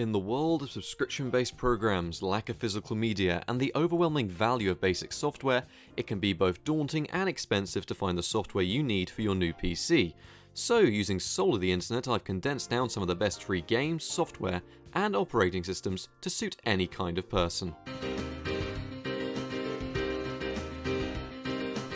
In the world of subscription-based programs, lack of physical media, and the overwhelming value of basic software, it can be both daunting and expensive to find the software you need for your new PC. So, using solely the internet, I've condensed down some of the best free games, software, and operating systems to suit any kind of person.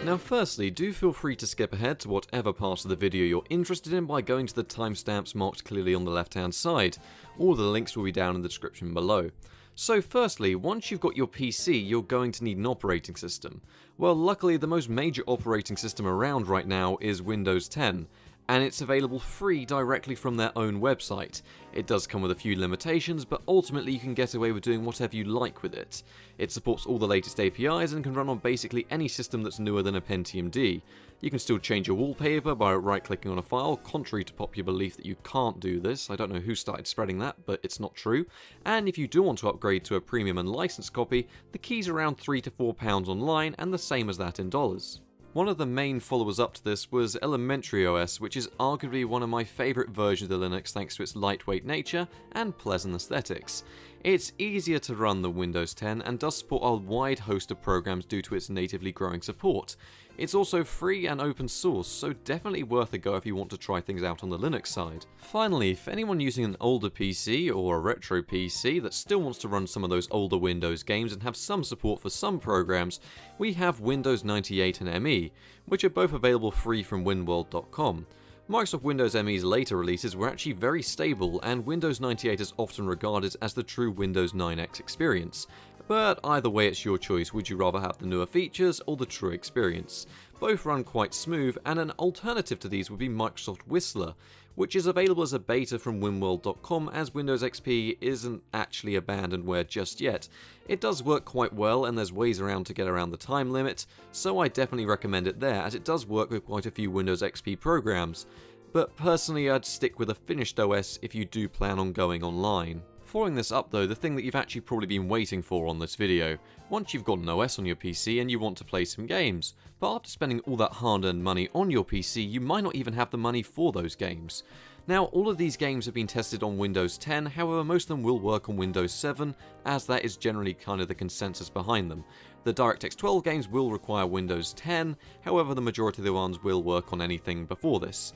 Now firstly, do feel free to skip ahead to whatever part of the video you're interested in by going to the timestamps marked clearly on the left hand side. All the links will be down in the description below. So firstly, once you've got your PC, you're going to need an operating system. Well, luckily the most major operating system around right now is Windows 10, and it's available free directly from their own website. It does come with a few limitations, but ultimately you can get away with doing whatever you like with it. It supports all the latest APIs and can run on basically any system that's newer than a Pentium D. You can still change your wallpaper by right-clicking on a file, contrary to popular belief that you can't do this. I don't know who started spreading that, but it's not true. And if you do want to upgrade to a premium and licensed copy, the key's around 3 to 4 pounds online and the same as that in dollars. One of the main followers up to this was Elementary OS, which is arguably one of my favourite versions of Linux thanks to its lightweight nature and pleasant aesthetics. It's easier to run than Windows 10 and does support a wide host of programs due to its natively growing support. It's also free and open source, so definitely worth a go if you want to try things out on the Linux side. Finally, for anyone using an older PC or a retro PC that still wants to run some of those older Windows games and have some support for some programs, we have Windows 98 and ME, which are both available free from winworld.com. Microsoft Windows ME's later releases were actually very stable, and Windows 98 is often regarded as the true Windows 9X experience. But either way it's your choice, would you rather have the newer features or the true experience? Both run quite smooth, and an alternative to these would be Microsoft Whistler, which is available as a beta from winworld.com as Windows XP isn't actually abandonware just yet. It does work quite well and there's ways around to get around the time limit, so I definitely recommend it there as it does work with quite a few Windows XP programs. But personally I'd stick with a finished OS if you do plan on going online. Following this up though, the thing that you've actually probably been waiting for on this video. Once you've got an OS on your PC and you want to play some games, but after spending all that hard-earned money on your PC, you might not even have the money for those games. Now, all of these games have been tested on Windows 10, however most of them will work on Windows 7, as that is generally kind of the consensus behind them. The DirectX 12 games will require Windows 10, however the majority of the ones will work on anything before this.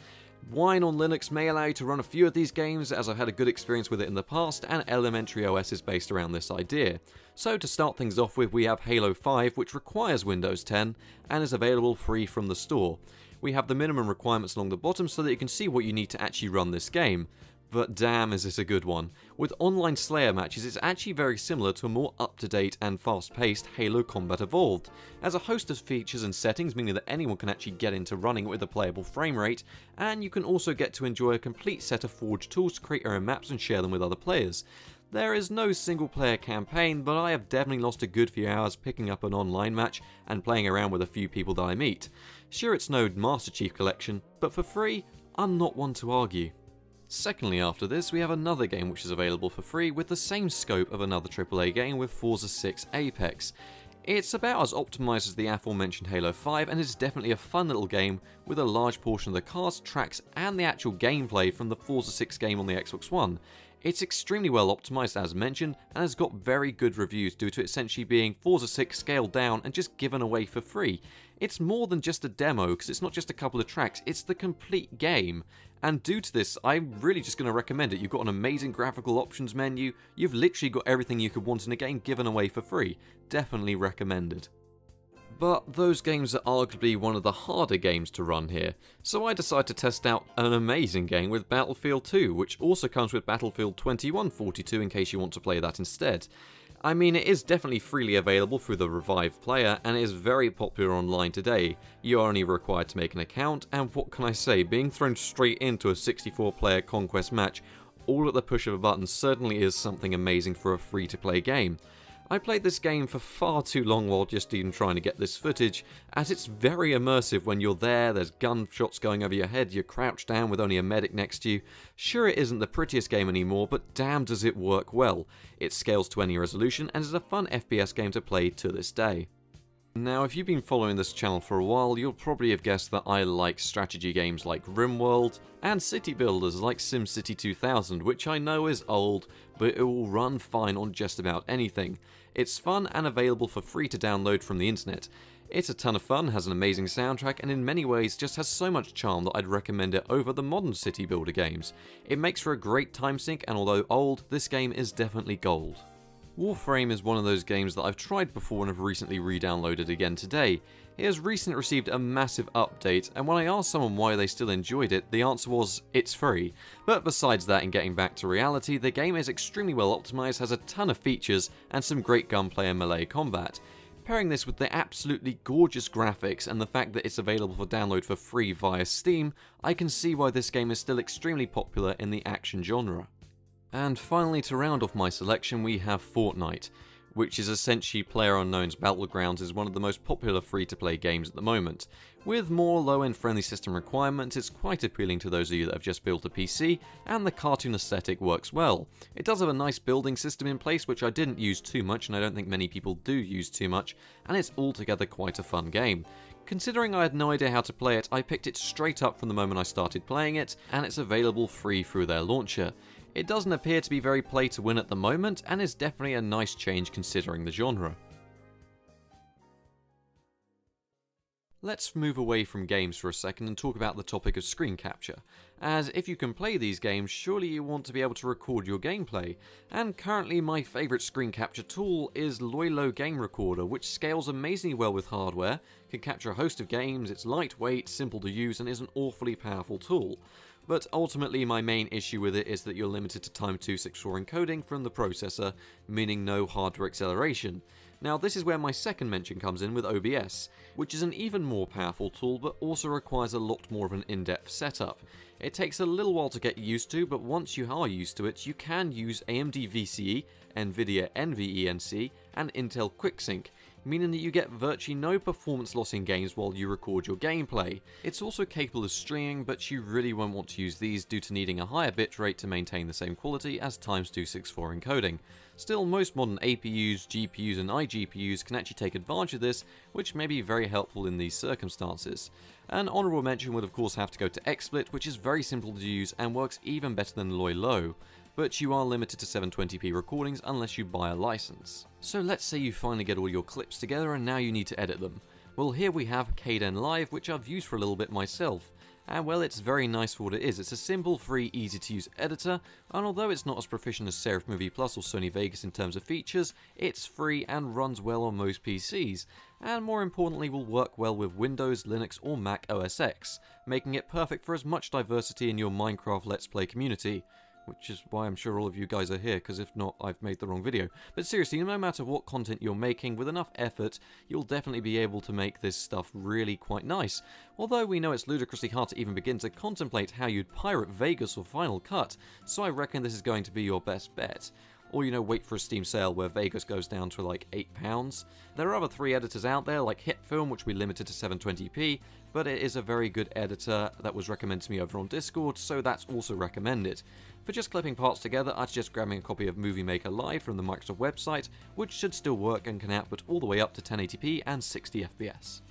Wine on Linux may allow you to run a few of these games as I've had a good experience with it in the past and Elementary OS is based around this idea. So to start things off with we have Halo 5 which requires Windows 10 and is available free from the store. We have the minimum requirements along the bottom so that you can see what you need to actually run this game. But damn is this a good one. With online Slayer matches it's actually very similar to a more up-to-date and fast-paced Halo Combat Evolved, as a host of features and settings meaning that anyone can actually get into running with a playable frame rate, and you can also get to enjoy a complete set of forged tools to create your own maps and share them with other players. There is no single player campaign, but I have definitely lost a good few hours picking up an online match and playing around with a few people that I meet. Sure it's no Master Chief collection, but for free, I'm not one to argue. Secondly after this, we have another game which is available for free with the same scope of another AAA game with Forza 6 Apex. It's about as optimised as the aforementioned Halo 5 and is definitely a fun little game with a large portion of the cast, tracks and the actual gameplay from the Forza 6 game on the Xbox One. It's extremely well optimised as mentioned and has got very good reviews due to essentially being Forza 6 scaled down and just given away for free. It's more than just a demo because it's not just a couple of tracks, it's the complete game. And due to this, I'm really just going to recommend it. You've got an amazing graphical options menu, you've literally got everything you could want in a game given away for free. Definitely recommended. But those games are arguably one of the harder games to run here, so I decided to test out an amazing game with Battlefield 2, which also comes with Battlefield 2142 in case you want to play that instead. I mean, it is definitely freely available through the Revive player and is very popular online today. You are only required to make an account, and what can I say, being thrown straight into a 64 player conquest match all at the push of a button certainly is something amazing for a free to play game. I played this game for far too long while just even trying to get this footage, as it's very immersive when you're there, there's gunshots going over your head, you're crouched down with only a medic next to you. Sure it isn't the prettiest game anymore, but damn does it work well. It scales to any resolution and is a fun FPS game to play to this day. Now, if you've been following this channel for a while, you'll probably have guessed that I like strategy games like RimWorld and city builders like SimCity 2000, which I know is old, but it will run fine on just about anything. It's fun and available for free to download from the internet. It's a ton of fun, has an amazing soundtrack, and in many ways just has so much charm that I'd recommend it over the modern city builder games. It makes for a great time sink, and although old, this game is definitely gold. Warframe is one of those games that I've tried before and have recently re-downloaded again today. It has recently received a massive update, and when I asked someone why they still enjoyed it, the answer was, it's free. But besides that and getting back to reality, the game is extremely well optimised, has a ton of features, and some great gunplay and melee combat. Pairing this with the absolutely gorgeous graphics and the fact that it's available for download for free via Steam, I can see why this game is still extremely popular in the action genre. And finally, to round off my selection, we have Fortnite, which is essentially PlayerUnknown's Battlegrounds is one of the most popular free-to-play games at the moment. With more low-end friendly system requirements, it's quite appealing to those of you that have just built a PC, and the cartoon aesthetic works well. It does have a nice building system in place, which I didn't use too much, and I don't think many people do use too much, and it's altogether quite a fun game. Considering I had no idea how to play it, I picked it straight up from the moment I started playing it, and it's available free through their launcher. It doesn't appear to be very play to win at the moment, and is definitely a nice change considering the genre. Let's move away from games for a second and talk about the topic of screen capture, as if you can play these games, surely you want to be able to record your gameplay, and currently my favourite screen capture tool is Loilo Game Recorder, which scales amazingly well with hardware, can capture a host of games, it's lightweight, simple to use, and is an awfully powerful tool. But ultimately my main issue with it is that you're limited to Time264 encoding from the processor, meaning no hardware acceleration. Now this is where my second mention comes in with OBS, which is an even more powerful tool but also requires a lot more of an in-depth setup. It takes a little while to get used to, but once you are used to it, you can use AMD VCE, NVIDIA NVENC, and Intel QuickSync, meaning that you get virtually no performance loss in games while you record your gameplay. It's also capable of streaming, but you really won't want to use these due to needing a higher bitrate to maintain the same quality as Times264 encoding. Still, most modern APUs, GPUs and iGPUs can actually take advantage of this, which may be very helpful in these circumstances. An honourable mention would of course have to go to XSplit, which is very simple to use and works even better than Loilo but you are limited to 720p recordings unless you buy a license. So let's say you finally get all your clips together and now you need to edit them. Well here we have Kdenlive which I've used for a little bit myself. And well, it's very nice for what it is. It's a simple, free, easy to use editor, and although it's not as proficient as Serif Movie Plus or Sony Vegas in terms of features, it's free and runs well on most PCs, and more importantly will work well with Windows, Linux or Mac OS X, making it perfect for as much diversity in your Minecraft Let's Play community which is why I'm sure all of you guys are here, because if not, I've made the wrong video. But seriously, no matter what content you're making, with enough effort, you'll definitely be able to make this stuff really quite nice. Although we know it's ludicrously hard to even begin to contemplate how you'd pirate Vegas or Final Cut, so I reckon this is going to be your best bet or you know wait for a Steam sale where Vegas goes down to like £8. There are other three editors out there like HitFilm which we limited to 720p, but it is a very good editor that was recommended to me over on Discord, so that's also recommended. For just clipping parts together, I'd suggest grabbing a copy of Movie Maker Live from the Microsoft website, which should still work and can output all the way up to 1080p and 60 FPS.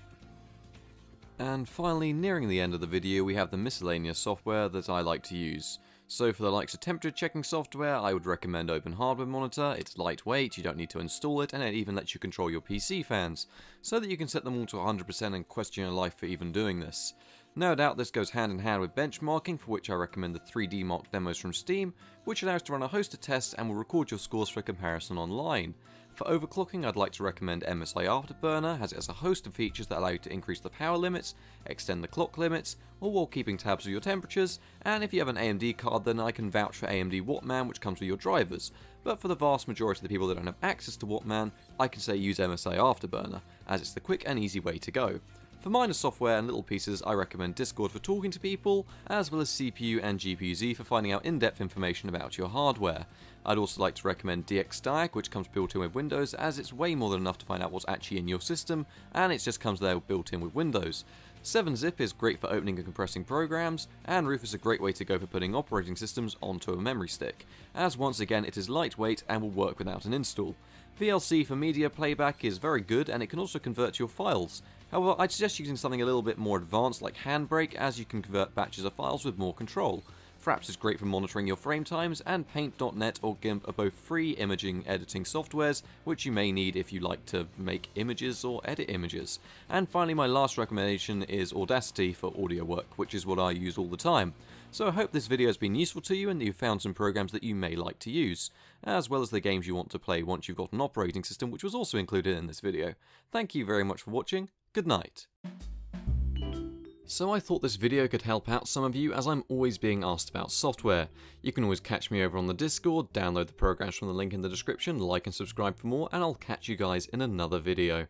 And finally, nearing the end of the video, we have the miscellaneous software that I like to use. So for the likes of temperature checking software, I would recommend Open Hardware Monitor. It's lightweight, you don't need to install it, and it even lets you control your PC fans, so that you can set them all to 100% and question your life for even doing this. No doubt this goes hand in hand with benchmarking, for which I recommend the 3D Mark demos from Steam, which allows to run a host of tests and will record your scores for comparison online. For overclocking, I'd like to recommend MSI Afterburner, as it has a host of features that allow you to increase the power limits, extend the clock limits, all while keeping tabs of your temperatures, and if you have an AMD card then I can vouch for AMD Wattman which comes with your drivers, but for the vast majority of the people that don't have access to Wattman, I can say use MSI Afterburner, as it's the quick and easy way to go. For minor software and little pieces, I recommend Discord for talking to people, as well as CPU and GPU-Z for finding out in-depth information about your hardware. I'd also like to recommend DXDiag, which comes built in with Windows, as it's way more than enough to find out what's actually in your system, and it just comes there built in with Windows. 7-zip is great for opening and compressing programs, and Rufus is a great way to go for putting operating systems onto a memory stick, as once again it is lightweight and will work without an install. VLC for media playback is very good and it can also convert your files. Oh, However, I'd suggest using something a little bit more advanced like Handbrake as you can convert batches of files with more control. Fraps is great for monitoring your frame times, and Paint.net or GIMP are both free imaging editing softwares, which you may need if you like to make images or edit images. And finally, my last recommendation is Audacity for audio work, which is what I use all the time. So I hope this video has been useful to you and that you've found some programs that you may like to use, as well as the games you want to play once you've got an operating system which was also included in this video. Thank you very much for watching, good night. So I thought this video could help out some of you as I'm always being asked about software. You can always catch me over on the Discord, download the programs from the link in the description, like and subscribe for more, and I'll catch you guys in another video.